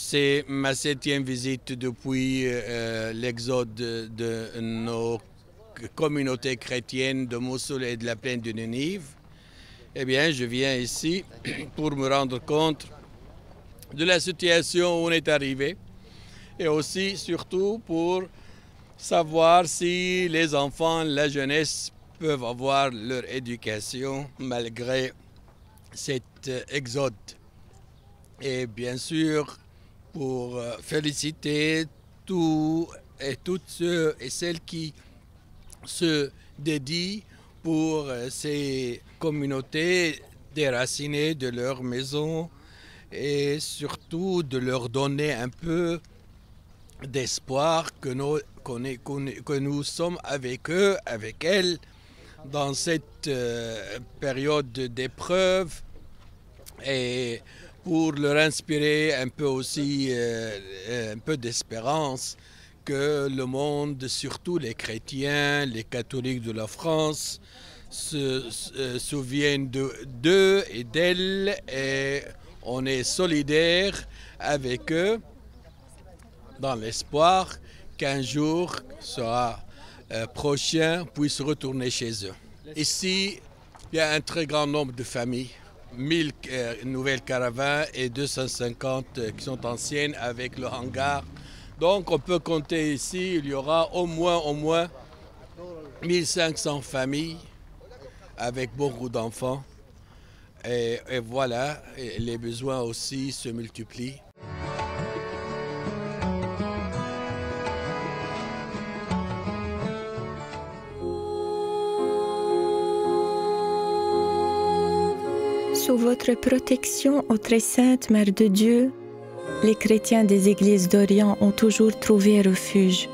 C'est ma septième visite depuis euh, l'exode de, nos communautés chrétiennes de Mossoul et de la plaine de Ninive. Eh bien, je viens ici pour me rendre compte de la situation où on est arrivé et aussi, surtout, pour savoir si les enfants, la jeunesse peuvent avoir leur éducation malgré cet euh, exode. Et bien sûr, pour euh, féliciter tous et toutes ceux et celles qui se dédient pour euh, ces communautés déracinées de leur maison et surtout de leur donner un peu d'espoir que nous, que nous sommes avec eux, avec elles, dans cette euh, période d'épreuve et pour leur inspirer un peu aussi euh, un peu d'espérance que le monde, surtout les chrétiens, les catholiques de la France, se, euh, souviennent d'eux et d'elles et on est solidaire avec eux dans l'espoir qu'un jour sera euh, prochain puisse retourner chez eux. Ici, il y a un très grand nombre de familles, 1000 euh, nouvelles caravanes et 250 euh, qui sont anciennes avec le hangar. Donc on peut compter ici, il y aura au moins, au moins 1500 familles avec beaucoup d'enfants. Et, et, voilà, les besoins aussi se multiplient. Sous votre protection, ô très sainte Mère de Dieu, les chrétiens des églises d'Orient ont toujours trouvé refuge.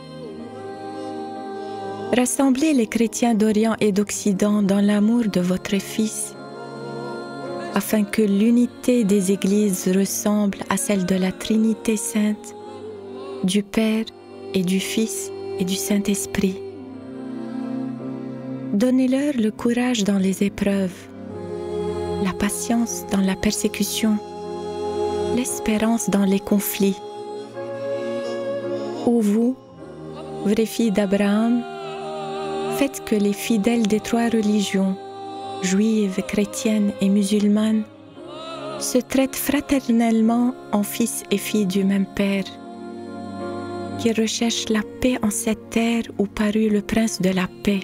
Rassemblez les chrétiens d'Orient et d'Occident dans l'amour de votre Fils, afin que l'unité des églises ressemble à celle de la Trinité sainte, du Père et du Fils et du Saint-Esprit. Donnez-leur le courage dans les épreuves la patience dans la persécution, l'espérance dans les conflits. Ô vous, vraies filles d'Abraham, faites que les fidèles des trois religions, juives, chrétiennes et musulmanes, se traitent fraternellement en fils et filles du même Père, qui recherchent la paix en cette terre où parut le prince de la paix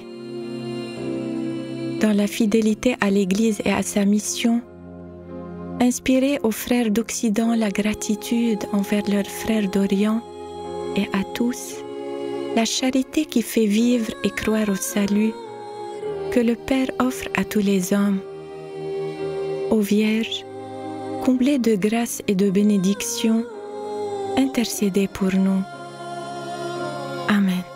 dans la fidélité à l'Église et à sa mission, inspirer aux frères d'Occident la gratitude envers leurs frères d'Orient et à tous la charité qui fait vivre et croire au salut que le Père offre à tous les hommes. Ô Vierge, comblée de grâce et de bénédiction, intercédez pour nous. Amen.